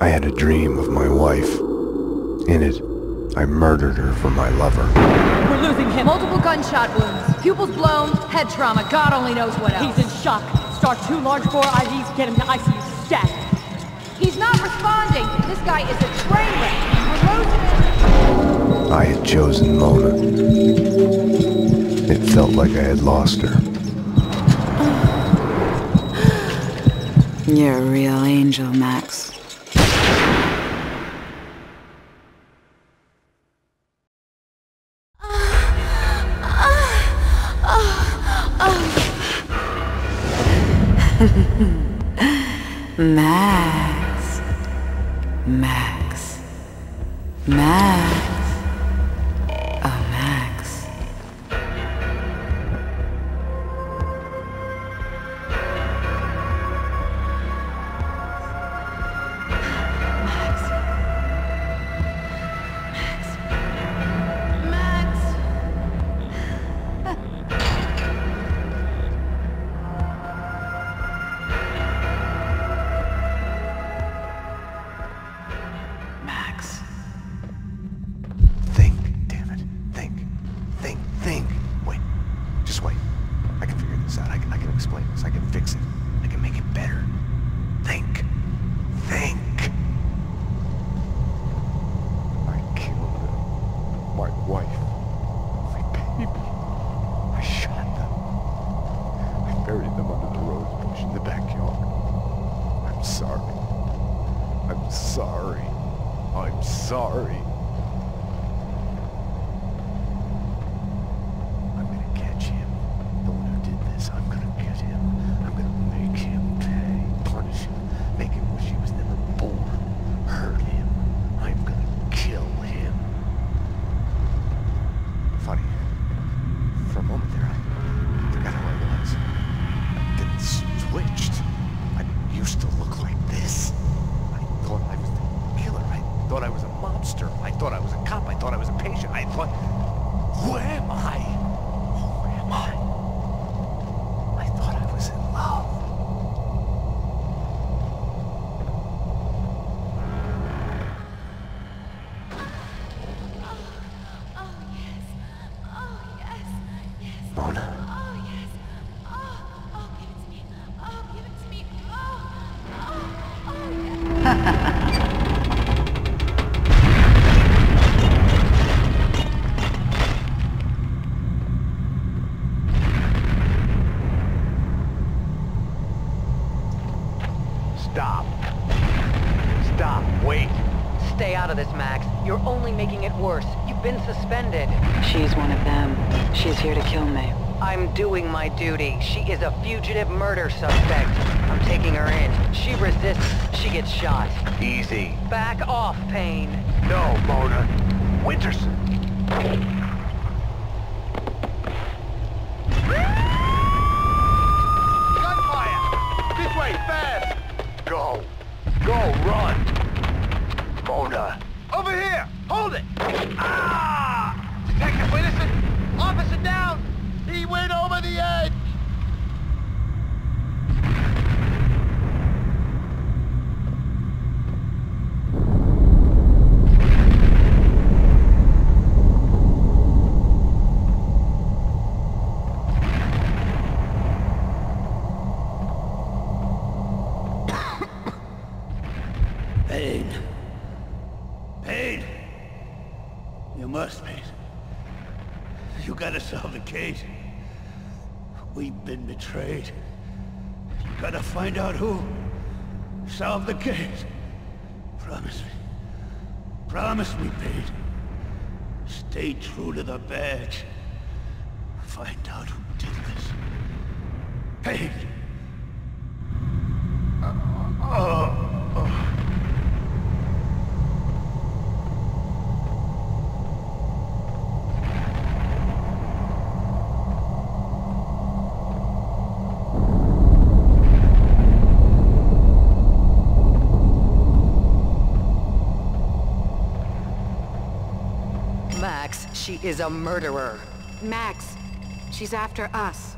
I had a dream of my wife. In it, I murdered her for my lover. We're losing him. Multiple gunshot wounds. Pupils blown, head trauma, God only knows what else. He's in shock. Start two large bore IVs, get him to ICU stat. He's not responding. This guy is a train wreck. We're losing him. I had chosen Mona. It felt like I had lost her. You're a real angel, Max. Max. Max. Max. Sorry. I'm sorry. I'm gonna catch him. The one who did this. I'm gonna get him. I'm gonna make him pay. Punish him. Make him wish he was never born. Hurt him. I'm gonna kill him. Funny. For a moment there, I forgot who I was. I get switched. I used to look like this. I thought I was the killer. I thought I was a mobster. I thought I was a cop. I thought I was a patient. I thought, who am I? Who am I? I thought I was in love. Oh, yes. Oh, yes. Yes. Mona. Oh, yes. Oh, oh, give it to me. Give it to me. Yes. Stop. Stop. Wait. Stay out of this, Max. You're only making it worse. You've been suspended. She's one of them. She's here to kill me. I'm doing my duty. She is a fugitive murder suspect. I'm taking her in. She resists, she gets shot. Easy. Back off, Payne. No, Mona. Winterson. Gunfire! This way, fast! Go. Go, run! Mona. Over here! Hold it! Ah! Detective Winterson! Officer down! He went over the edge! Payne. Payne. You must, Payne. You gotta solve the case. We've been betrayed. You gotta find out who. Solve the case. Promise me. Promise me, Payne. Stay true to the badge. Find out who did this. Payne. Max, she is a murderer. Max, she's after us.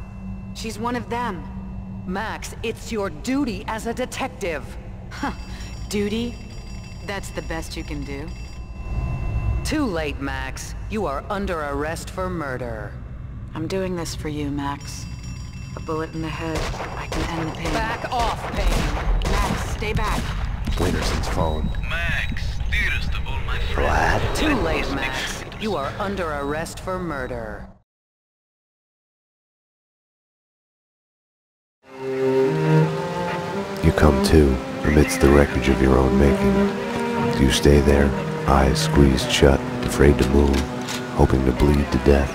She's one of them. Max, it's your duty as a detective. Huh. Duty? That's the best you can do? Too late, Max. You are under arrest for murder. I'm doing this for you, Max. A bullet in the head, I can end the pain. Back off, Payne. Max, stay back. Winterson's phone. Max, dearest of all my friends. Vlad? Too late, Max. You are under arrest for murder. You come to, amidst the wreckage of your own making. Do you stay there, eyes squeezed shut, afraid to move, hoping to bleed to death?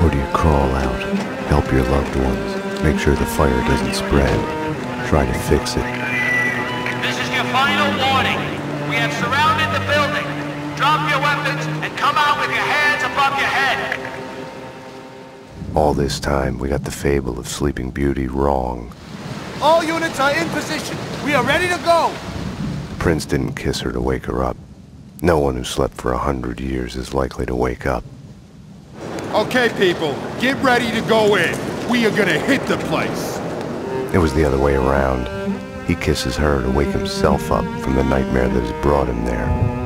Or do you crawl out, help your loved ones, make sure the fire doesn't spread, try to fix it? This is your final warning. We have surrounded the building. Drop your weapons and come out with your hands above your head. All this time, we got the fable of Sleeping Beauty wrong. All units are in position. We are ready to go. The prince didn't kiss her to wake her up. No one who slept for a hundred years is likely to wake up. Okay, people, get ready to go in. We are gonna hit the place. It was the other way around. He kisses her to wake himself up from the nightmare that has brought him there.